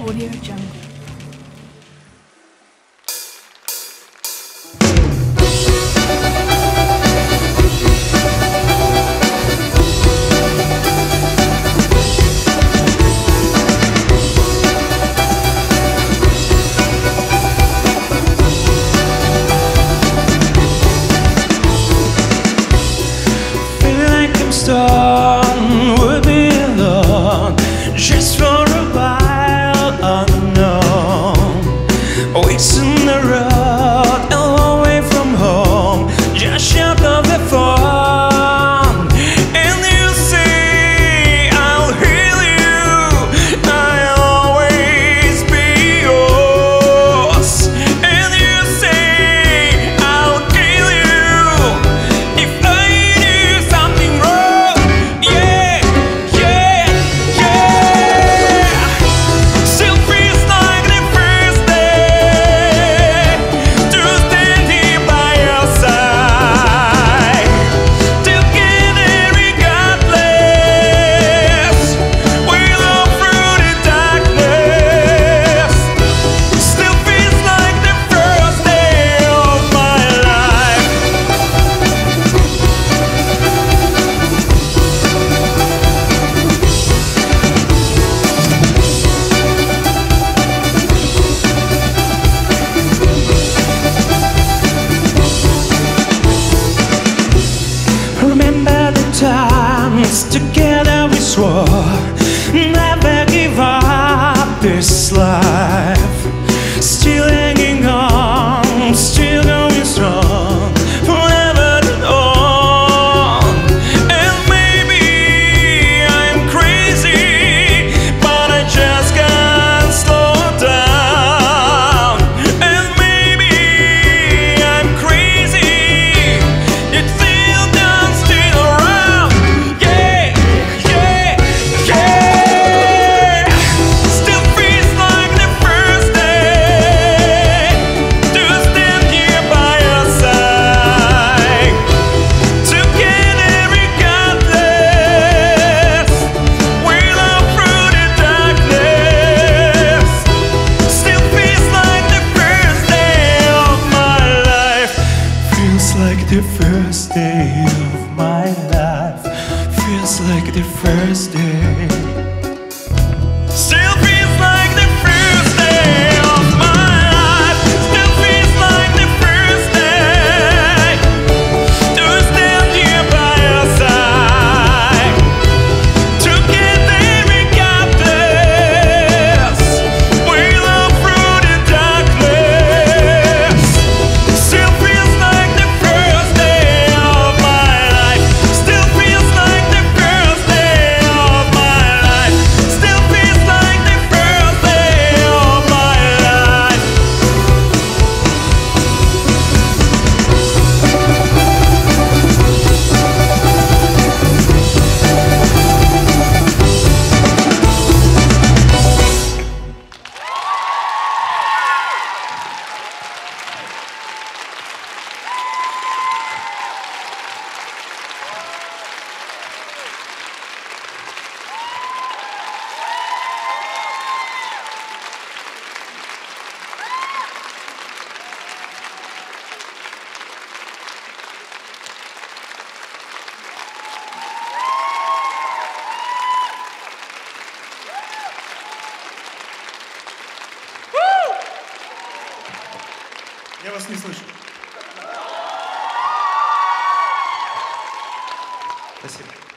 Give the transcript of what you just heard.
Audio Jungle. life. Still the first day of my life. Feels like the first day. Я вас не слышу. Спасибо.